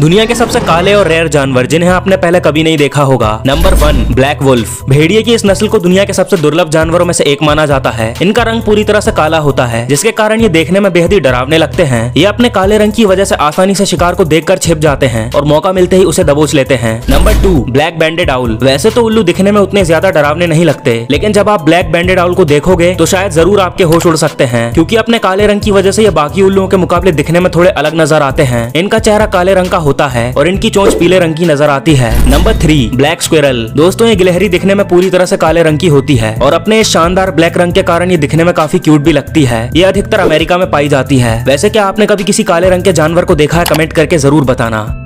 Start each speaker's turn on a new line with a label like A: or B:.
A: दुनिया के सबसे काले और रेयर जानवर, जिन्हें आपने पहले कभी नहीं देखा होगा। नंबर वन ब्लैक वुल्फ भेड़िए की इस नस्ल को दुनिया के सबसे दुर्लभ जानवरों में से एक माना जाता है। इनका रंग पूरी तरह से काला होता है, जिसके कारण ये देखने में बेहद ही डरावने लगते हैं। ये अपने काले रंग की वजह से आसानी से शिकार को देखकर छिप जाते हैं और मौका मिलते ही उसे दबोच लेते हैं। Number two black banded owl वैसे तो उल्लू दिखने में उतने ज़्यादा डरावने नहीं लगते, लेकिन जब आप ब्लैक बैंडेड आउल को देखोगे तो शायद ज़रूर आपके होश उड़ सकते हैं, क्यूँकी अपने काले रंग की वजह से ये बाकी उल्लुओं के मुकाबले दिखने में थोड़े अलग नज़र आते हैं। इनका चेहरा काले रंग का होता है और इनकी चोच पीले रंग की नज़र आती है। नंबर थ्री ब्लैक स्क्वेरल दोस्तों, ये गिलहरी दिखने में पूरी तरह से काले रंग की होती है और अपने इस शानदार ब्लैक रंग के कारण ये दिखने में काफ़ी क्यूट भी लगती है। ये अधिकतर अमेरिका में पाई जाती है। वैसे क्या आपने कभी किसी काले रंग के जानवर को देखा है? कमेंट करके ज़रूर बताना।